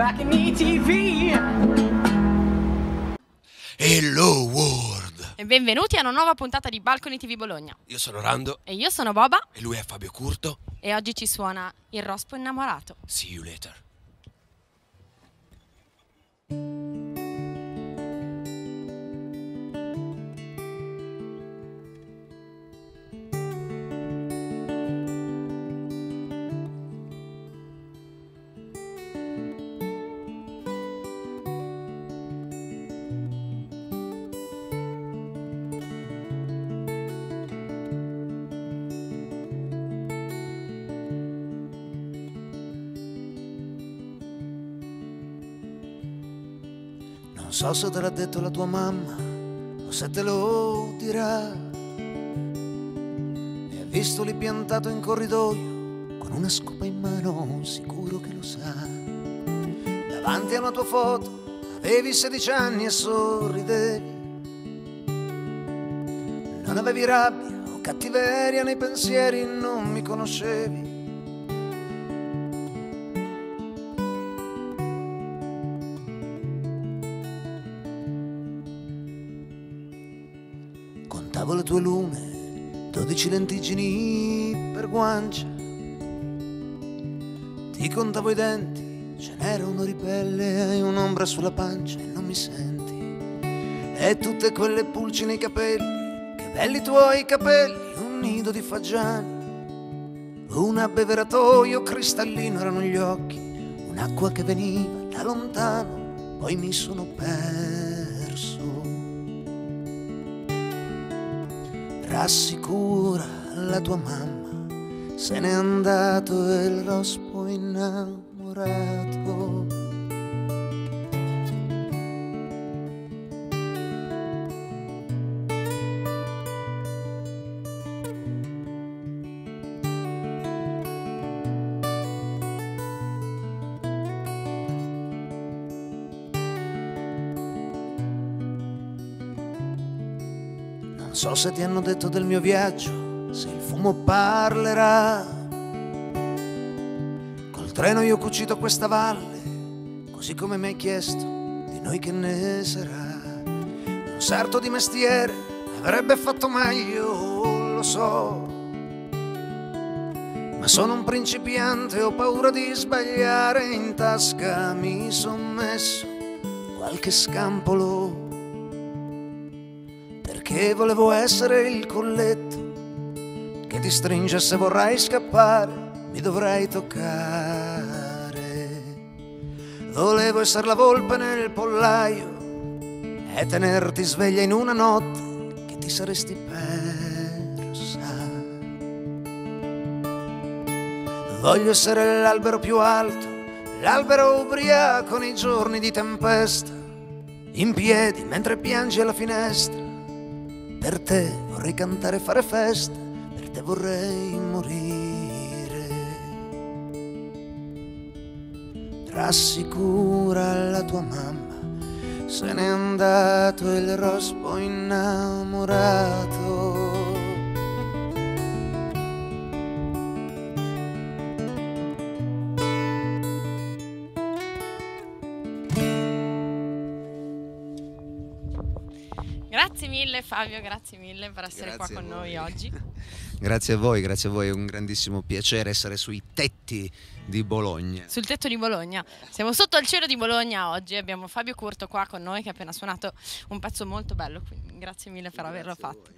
back in ETV. Hello world! E benvenuti a una nuova puntata di Balcony TV Bologna. Io sono Rando E io sono Boba e lui è Fabio Curto. e oggi ci suona il rospo innamorato. See you later. Non so se te l'ha detto la tua mamma o se te lo dirà. Mi ha visto lì piantato in corridoio con una scopa in mano, sicuro che lo sa. Davanti a una tua foto avevi 16 anni e sorridevi. Non avevi rabbia o cattiveria nei pensieri, non mi conoscevi. Le tue lune, dodici lentiggini per guancia. Ti contavo i denti, ce n'era uno ripelle, hai un'ombra sulla pancia e non mi senti. E tutte quelle pulci nei capelli, che belli tuoi capelli, un nido di fagiani. Un abbeveratoio cristallino erano gli occhi, un'acqua che veniva da lontano, poi mi sono perso. Rassicura la tua mamma, se n'è andato il rospo innamorato. Non so se ti hanno detto del mio viaggio, se il fumo parlerà. Col treno io ho cucito questa valle, così come mi hai chiesto, di noi che ne sarà. Un sarto di mestiere avrebbe fatto meglio, lo so. Ma sono un principiante, ho paura di sbagliare, in tasca mi son messo qualche scampolo perché volevo essere il colletto che ti stringe se vorrai scappare, mi dovrai toccare. Volevo essere la volpe nel pollaio e tenerti sveglia in una notte che ti saresti persa. Voglio essere l'albero più alto, l'albero ubriaco nei giorni di tempesta, in piedi mentre piangi alla finestra. Per te vorrei cantare e fare festa, per te vorrei morire. Rassicura la tua mamma, se n'è andato il rospo innamorato. Mille Fabio, grazie mille per essere Grazie qua con noi oggi. Grazie a voi, grazie a voi, è un grandissimo piacere essere sui tetti di Bologna. Sul tetto di Bologna. Siamo sotto il cielo di Bologna oggi, abbiamo Fabio Curto qua con noi che ha appena suonato un pezzo molto bello, quindi grazie mille per averlo Grazie a fatto.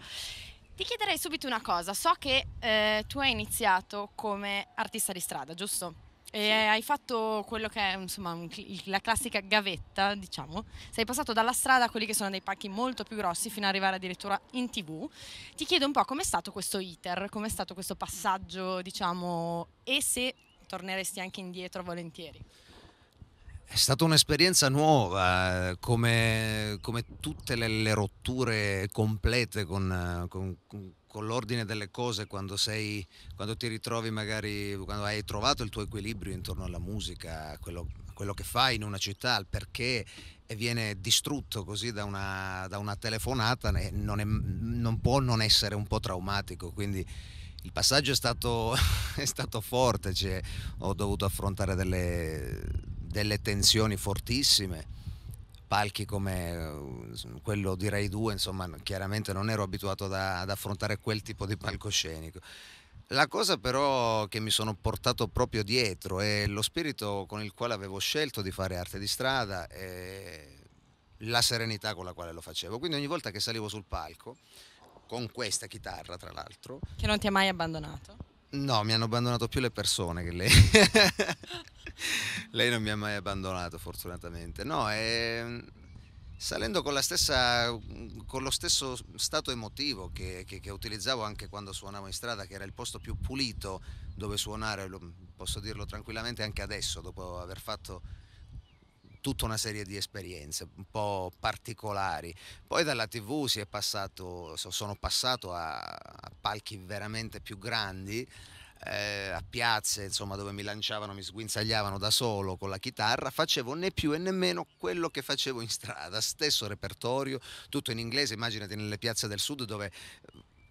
Ti chiederei subito una cosa, so che eh, tu hai iniziato come artista di strada, giusto? E hai fatto quello che è insomma la classica gavetta, diciamo. Sei passato dalla strada a quelli che sono dei palchi molto più grossi fino ad arrivare addirittura in tv. Ti chiedo un po' com'è stato questo iter, com'è stato questo passaggio, diciamo, e se torneresti anche indietro volentieri. È stata un'esperienza nuova, come, come tutte le, le rotture complete con, con- con- con l'ordine delle cose quando, sei, quando ti ritrovi magari, quando hai trovato il tuo equilibrio intorno alla musica, quello, quello che fai in una città, al perché e viene distrutto così da una, da una telefonata, non, è- non può non essere un po' traumatico. Quindi il passaggio è stato, è stato forte, cioè, ho dovuto affrontare delle, delle tensioni fortissime, palchi come eh, quello di Rai 2, insomma chiaramente non ero abituato da- ad affrontare quel tipo di palcoscenico. La cosa però che mi sono portato proprio dietro è lo spirito con il quale avevo scelto di fare arte di strada e la serenità con la quale lo facevo. Quindi ogni volta che salivo sul palco, con questa chitarra tra l'altro, Che non ti ha mai abbandonato. No, mi hanno abbandonato più le persone che lei. lei non mi ha mai abbandonato fortunatamente. No, è... salendo con, la stessa, con lo stesso stato emotivo che, che- che utilizzavo anche quando suonavo in strada, che era il posto più pulito dove suonare, posso dirlo tranquillamente anche adesso, dopo aver fatto tutta una serie di esperienze un po' particolari. Poi dalla TV si è passato, so- sono passato a, a palchi veramente più grandi, eh, a piazze insomma, dove mi lanciavano, mi sguinzagliavano da solo con la chitarra, facevo né più e nemmeno quello che facevo in strada, stesso repertorio, tutto in inglese, immaginati nelle piazze del sud dove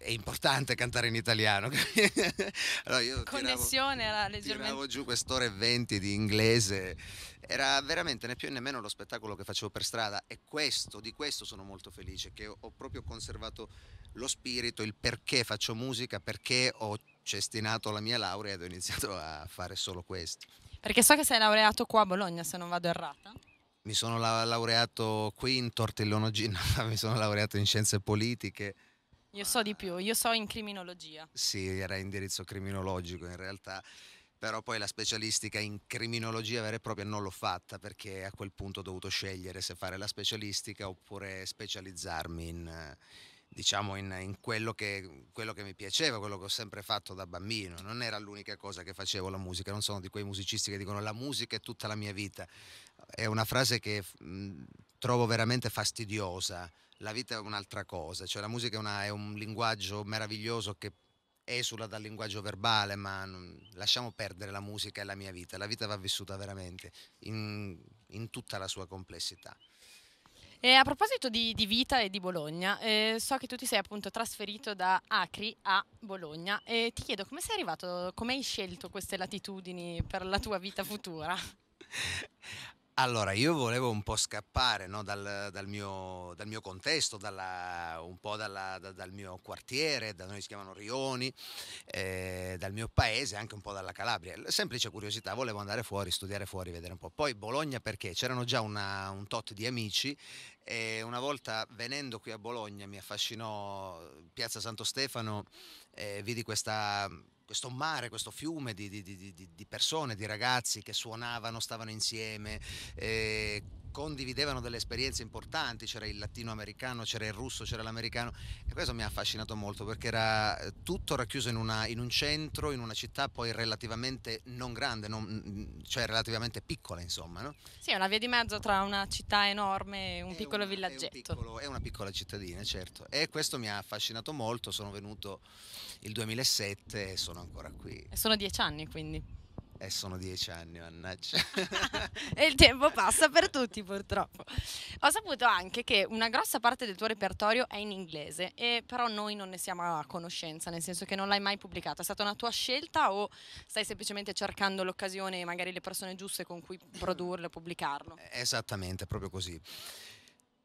è importante cantare in italiano. allora io tiravo- Connessione era leggermente... tiravo giù quest'ora e venti di inglese era veramente né più né meno lo spettacolo che facevo per strada e questo, di questo sono molto felice, che ho proprio conservato lo spirito, il perché faccio musica, perché ho cestinato la mia laurea ed ho iniziato a fare solo questo. Perché so che sei laureato qua a Bologna, se non vado errata. Mi sono la- laureato qui in Tortellonogina, mi sono laureato in scienze politiche, Io so di più, io so in criminologia. sì, era indirizzo criminologico in realtà, però poi la specialistica in criminologia vera e propria non l'ho fatta perché a quel punto ho dovuto scegliere se fare la specialistica oppure specializzarmi in, diciamo, in, in quello, che, quello che mi piaceva, quello che ho sempre fatto da bambino. Non era l'unica cosa che facevo la musica, non sono di quei musicisti che dicono la musica è tutta la mia vita. È una frase che mh, trovo veramente fastidiosa. La vita è un'altra cosa, cioè la musica è, una- è un linguaggio meraviglioso che esula dal linguaggio verbale, ma non- lasciamo perdere la musica e la mia vita. La vita va vissuta veramente in, in tutta la sua complessità. E a proposito di, di vita e di Bologna, eh, so che tu ti sei appunto trasferito da Acri a Bologna e ti chiedo come sei arrivato, come hai scelto queste latitudini per la tua vita futura? Allora, io volevo un po' scappare no, dal, dal mio, dal mio contesto, dalla- un po' dalla- da- dal mio quartiere, da noi si chiamano Rioni, eh, dal mio paese, anche un po' dalla Calabria. La Semplice curiosità, volevo andare fuori, studiare fuori, vedere un po'. Poi Bologna perché c'erano già una- un tot di amici e una volta venendo qui a Bologna mi affascinò Piazza Santo Stefano, eh, vidi questa questo mare, questo fiume di, di- di- di- persone, di ragazzi che suonavano, stavano insieme, eh, condividevano delle esperienze importanti, c'era il latinoamericano, c'era il russo, c'era l'americano e questo mi ha affascinato molto perché era eh, tutto racchiuso in, una- in un centro, in una città poi relativamente non grande, non- cioè relativamente piccola insomma. No? Sì, è una via di mezzo tra una città enorme e un È piccolo una- È, un villaggetto. piccolo- è una piccola cittadina, certo. E questo mi ha affascinato molto. Sono venuto il 2007 e sono ancora qui. E sono dieci anni quindi. E sono dieci anni, mannaggia. E il tempo passa per tutti purtroppo. Ho saputo anche che una grossa parte del tuo repertorio è in inglese, e però noi non ne siamo a conoscenza, nel senso che non l'hai mai pubblicato. È stata una tua scelta o stai semplicemente cercando l'occasione e magari le persone giuste con cui produrlo e pubblicarlo? Esattamente, proprio così.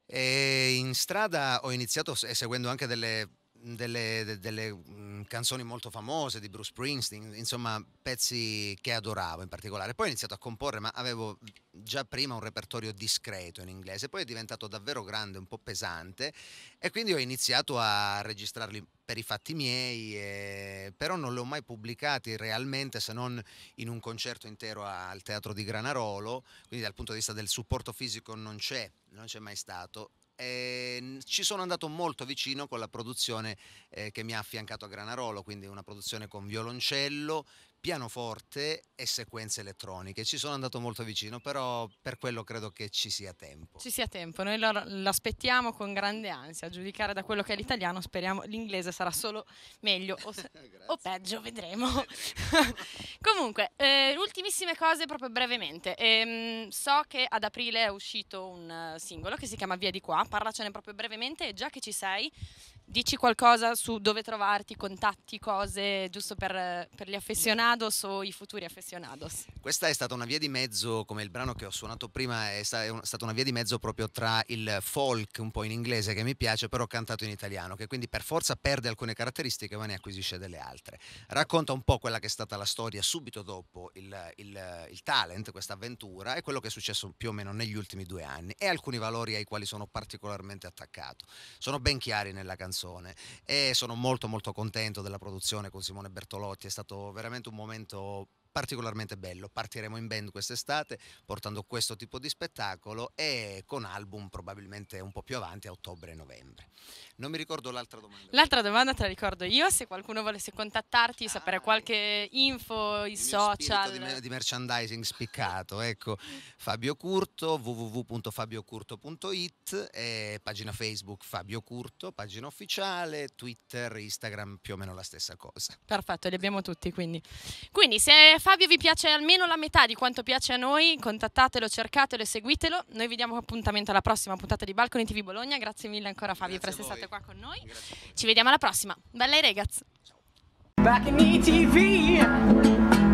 E in strada ho iniziato se- seguendo anche delle, delle- de- delle, mm, canzoni molto famose di Bruce Springsteen, insomma pezzi che adoravo in particolare. Poi ho iniziato a comporre, ma avevo già prima un repertorio discreto in inglese, poi è diventato davvero grande, un po' pesante e quindi ho iniziato a registrarli per i fatti miei, e- però non li ho mai pubblicati realmente se non in un concerto intero al Teatro di Granarolo, quindi dal punto di vista del supporto fisico non c'è, non c'è mai stato. E n- ci sono andato molto vicino con la produzione eh, che mi ha affiancato a Granarolo, quindi una produzione con violoncello, pianoforte e sequenze elettroniche. Ci sono andato molto vicino, però per quello credo che ci sia tempo. Ci sia tempo, noi lo- l'aspettiamo con grande ansia. A giudicare da quello che è l'italiano, speriamo l'inglese sarà solo meglio o, se- o peggio, vedremo. Comunque, eh, ultimissime cose proprio brevemente. Ehm, so che ad aprile è uscito un eh, singolo che si chiama Via di qua, parlacene proprio brevemente e già che ci sei, dici qualcosa su dove trovarti, contatti, cose, giusto per, per gli affezionati. Affezionados o i futuri affezionados. Questa è stata una via di mezzo, come il brano che ho suonato prima, è stata una via di mezzo proprio tra il folk, un po' in inglese che mi piace, però cantato in italiano, che quindi per forza perde alcune caratteristiche ma ne acquisisce delle altre. Racconta un po' quella che è stata la storia subito dopo il, il- il talent, questa avventura, e quello che è successo più o meno negli ultimi due anni e alcuni valori ai quali sono particolarmente attaccato. Sono ben chiari nella canzone e sono molto molto contento della produzione con Simone Bertolotti, è stato veramente un momento particolarmente bello. Partiremo in band quest'estate portando questo tipo di spettacolo e con album probabilmente un po' più avanti a ottobre e novembre. Non mi ricordo l'altra domanda. L'altra domanda te la ricordo io, se qualcuno volesse contattarti, sapere Ah, qualche info, i social. di, me- di merchandising spiccato, ecco Fabio Curto, www.fabiocurto.it e pagina Facebook Fabio Curto, pagina ufficiale, Twitter, Instagram, più o meno la stessa cosa. Perfetto, li abbiamo tutti quindi. Quindi se Fabio vi piace almeno la metà di quanto piace a noi, contattatelo, cercatelo e seguitelo. Noi vi diamo appuntamento alla prossima puntata di Balconi TV Bologna. Grazie mille ancora Fabio Grazie per essere voi. Stato qua con noi. Ci vediamo alla prossima. Bella ragazzi! Back in ETV.